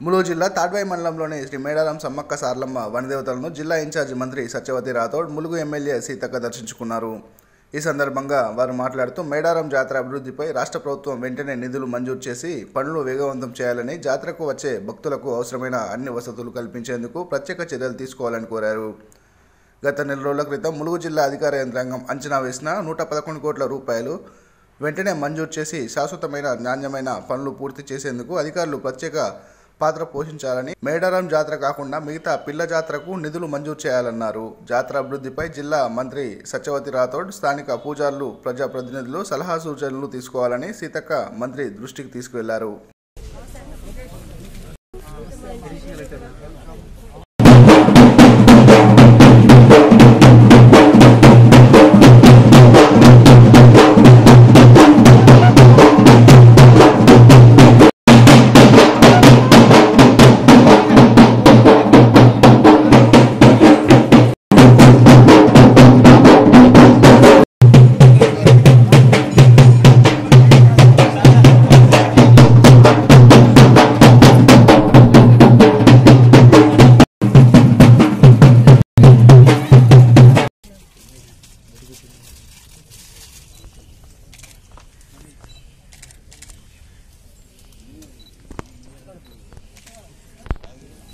ములుగు జిల్లా తాడ్వాయి మండలంలోని శ్రీ మేడారం సమ్మక్క సార్లమ్మ వనదేవతలను జిల్లా ఇన్ఛార్జి మంత్రి సత్యవతి రాథోడ్ ములుగు ఎమ్మెల్యే సీతక్క దర్శించుకున్నారు. ఈ సందర్భంగా వారు మాట్లాడుతూ మేడారం జాతర అభివృద్ధిపై రాష్ట్ర ప్రభుత్వం వెంటనే నిధులు మంజూరు చేసి పనులు వేగవంతం చేయాలని జాతరకు వచ్చే భక్తులకు అవసరమైన అన్ని వసతులు కల్పించేందుకు ప్రత్యేక చర్యలు తీసుకోవాలని కోరారు. గత నెల రోజుల క్రితం ములుగు జిల్లా అధికార యంత్రాంగం అంచనా వేసిన నూట పదకొండు కోట్ల రూపాయలు వెంటనే మంజూరు చేసి శాశ్వతమైన నాణ్యమైన పనులు పూర్తి చేసేందుకు అధికారులు ప్రత్యేక పాత్ర పోషించాలని మేడారం జాతర కాకుండా మిగతా పిల్ల జాతరకు నిధులు మంజూరు చేయాలన్నారు. జాతర అభివృద్ధిపై జిల్లా మంత్రి సత్యవతి రాథోడ్ స్థానిక పూజారులు ప్రజాప్రతినిధులు సలహా సూచనలు తీసుకోవాలని సీతక్క మంత్రి దృష్టికి తీసుకువెళ్ళారు.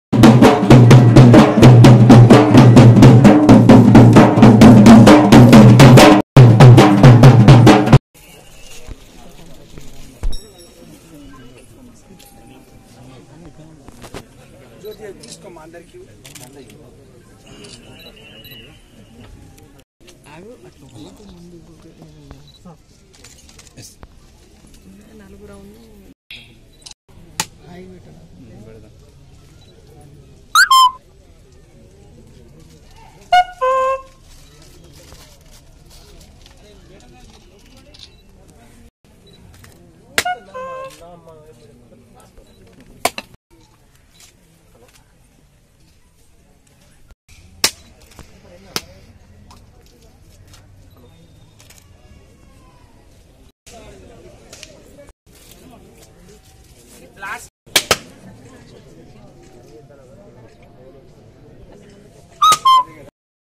తీసుకోమ్మా అందరికి ఆగు అట్లా పోతే ముందు నలుగురు